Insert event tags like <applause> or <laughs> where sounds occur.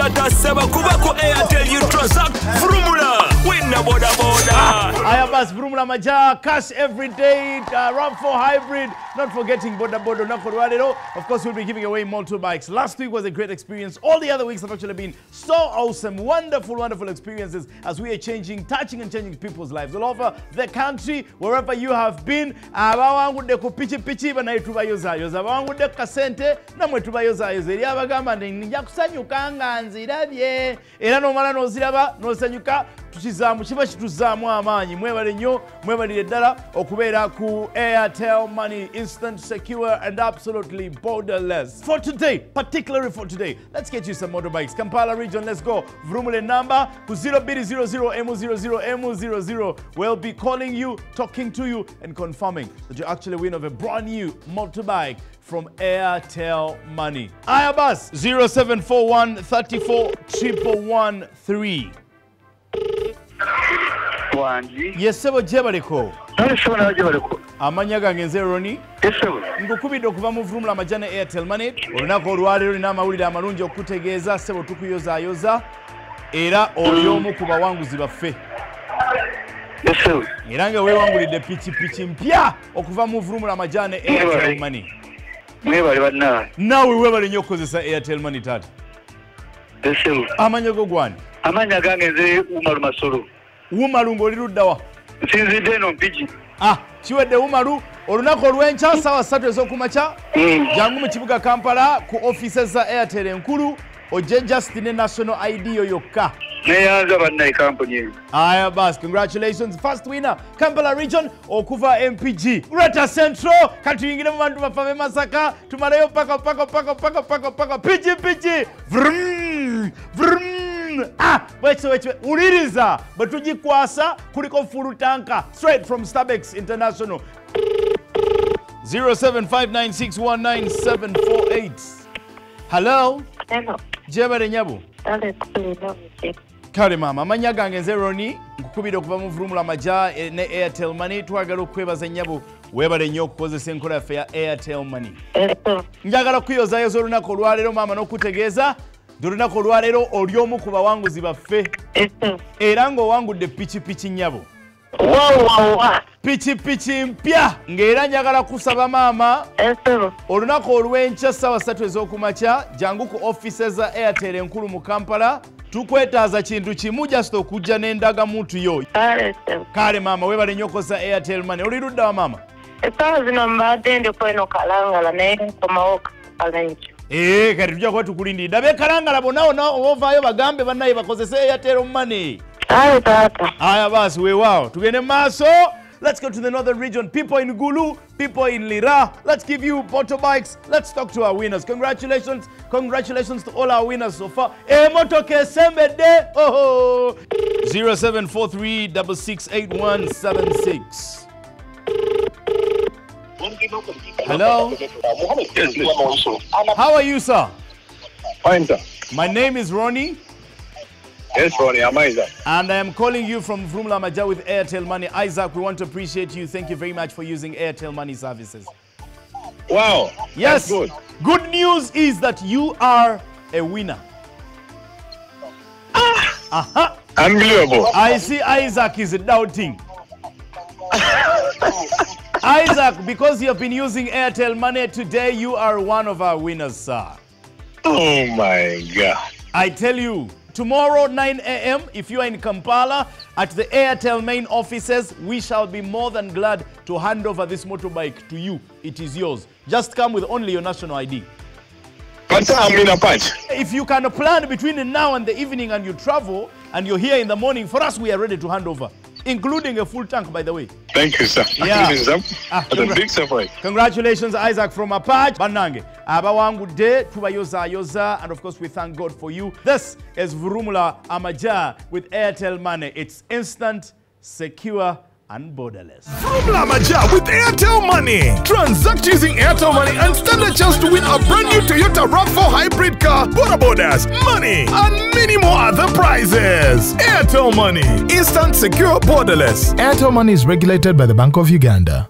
tata seba kuba ku airtel you transact frumula. Winna bodaboda Aya basi Vrumula Maja, cash every day, uh, RAV4 hybrid. Not forgetting Boda Boda Nakorwadero. Of course, we'll be giving away motorbikes. Last week was a great experience. All the other weeks have actually been so awesome. Wonderful, wonderful experiences as we are changing, touching and changing people's lives all over the country, wherever you have been. Abawangudde ku pichi pichi banaye tubayozayoza wangu ku kasente namwe tubayozayoza eri abagamba nti nja kusanyuka nga nzirabye era n'omala n'oziraba n'osanyuka tukizaamu kiba kituzaamu amaanyi. Mwebale nnyo mwebalire ddala okubeera ku airtel money instant secure and absolutely borderless. For today particularly for today let's get you some motorbikes. Kampala region let's go. Vurumule number ku 0200 m00 m00 we'll be calling you talking to you and confirming that you actually win of a brand new motorbike from Airtel Money. Ayabas 0741 34 113. Wangi Yesebo jebaliko. none sebo nawe gye baliko Amanya gange nze Roni. Nkukubidde okuva mu Vurumula Majane Airtel Money. Olunaku olwaleero olina amawulire amalungi okukutegeeza ssebo tukuyozaayoza era oli omu ku bawanguzi baffe. Era nga weewangulidde pikipiki mpya okuva mu Vurumula Majane Airtel Mwebale. Money. mwebale bannaawe Naawe weebale nnyo okukozesa Airtel Money taata. Amanya go gwani. amannya gange nze umalu masolo Wumalu ng'oli ludda wa? nsinzidde eno mpigi. Ah, kiwedde wumalu olunaku olw'enkya saawa ssatu ez'okumakya Mm. jangu mu kibuga kampala ku ofiises za airtel enkulu ojje just ne national id yo yokka. Neyanza bannaye kampuni eyo. Aya bas congratulations first winner kampala region okuva mpg greater central kati tuyingire mu bantu baffe ab'e masaka tumaleyo paka paka paka paka paka paka pigi pigi vrum vrum ah bwekyo bwekyo wuliriza bwe tugikwasa kuliko fulu tanka straight from starbex international. 0759619748 hello? Hello, nyabo kulira buje. kale maama amannya gange nze roni nkukubira okuva mu vurumula maja eh, ne airtel money twagala okwebaza nyabo weebale nnyo okukozesa enkola yaffe ya airtel money. Eso, njagala kuyozayoza olunaku olwaleero maama n'okutegeeza nti olunaku olwaleero oli omu ku bawanguzi baffe. Era ng'owangudde pikipiki nyabo Wow, wow, wow. pikipiki mpya ng'era njagala kusaba maama. Olunaku olw'enkya ssaawa ssatu ez'okumakya jangu ku ofiise za airtel enkulu mu kampala tukwetaaza kintu kimu just okujja n'endagamuntu yo dale eso. kale maama weebale nnyo okozesa airtel money. Oli ludda wa maama? Esawa zino mbadde ndi kweno kalangala naye nkomawo kalenjo. Ee kati tujja kuba tukulindiridde abeekalangala bonna ona obaovaayo bagambe bannaye bakozese airtel money aye taata. aya basi weewaawo tugende mu maaso Let's go to the northern region. People in Gulu, people in Lira. Let's give you motorbikes. Let's talk to our winners. Congratulations. Congratulations to all our winners so far. Emotoke Sembede. Oh. 0743 Hello. How are you, sir? Fine, sir. My name is Ronnie. Yes, Ronnie, am I, sir? And I am calling you from Vrumla Maja with Airtel Money. Isaac, we want to appreciate you. Thank you very much for using Airtel Money services. Wow. Yes. Good. Good news is that you are a winner. Ah. Uh -huh. Unbelievable. I see Isaac is doubting. <laughs> Isaac, because you have been using Airtel Money today, you are one of our winners, sir. Oh, my God. I tell you, tomorrow 9 a.m., if you are in Kampala at the Airtel main offices, we shall be more than glad to hand over this motorbike to you. It is yours. Just come with only your national ID. But sir, I'm in Apac. If you can plan between now and the evening and you travel and you're here in the morning, for us, we are ready to hand over, including a full tank, by the way. Thank you, sir. Yeah. Ah, a big surprise. Congratulations, Isaac from Apac. Banange, abawangudde tubayoza yoza, and of course we thank God for you. This is Vroomula Amajja with Airtel Money. It's instant, secure, and borderless. Formula Maja with Airtel Money. Transact using Airtel Money and stand a chance to win a brand new Toyota RAV4 hybrid car, border borders, money, and many more other prizes. Airtel Money. Instant, secure, borderless. Airtel Money is regulated by the Bank of Uganda.